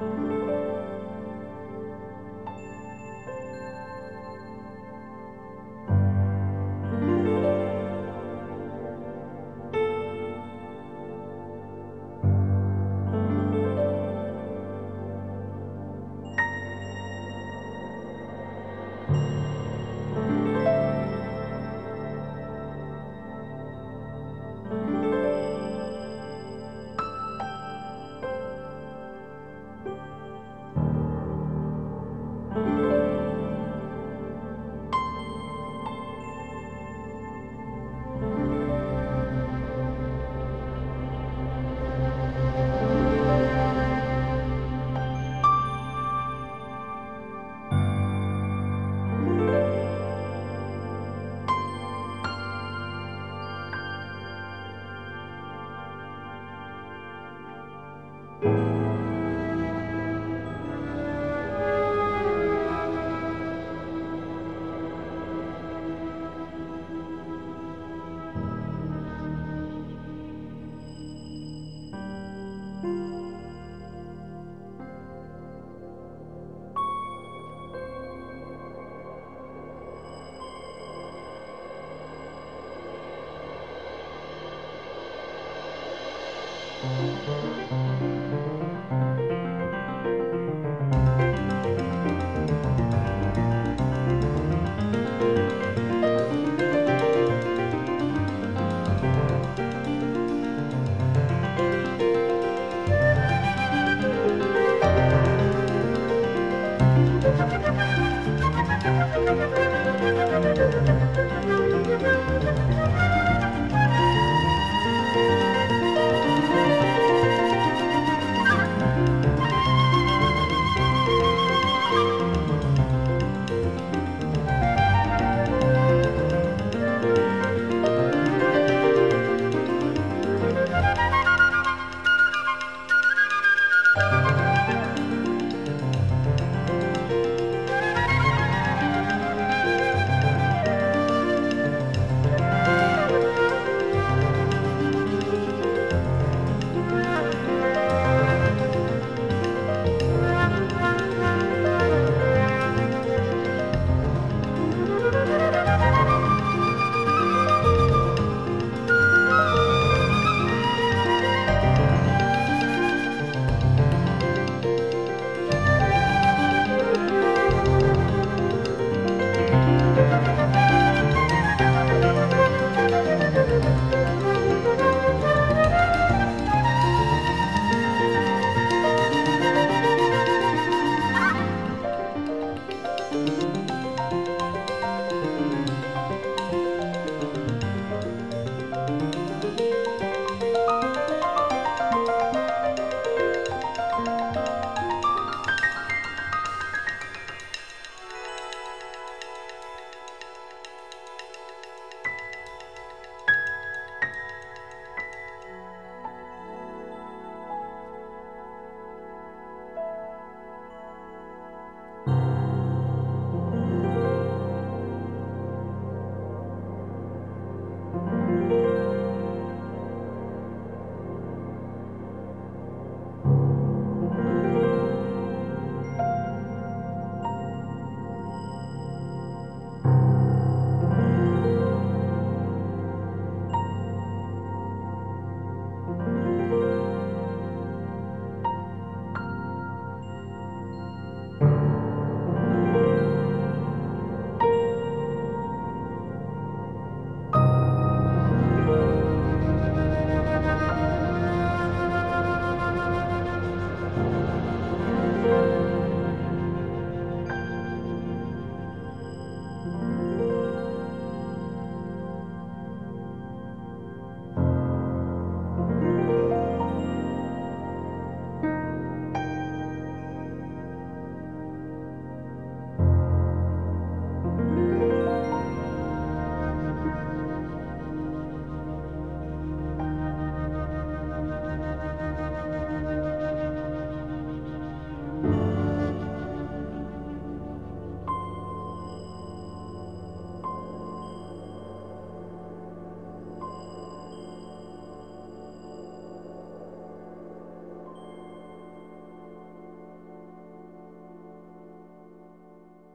Amen.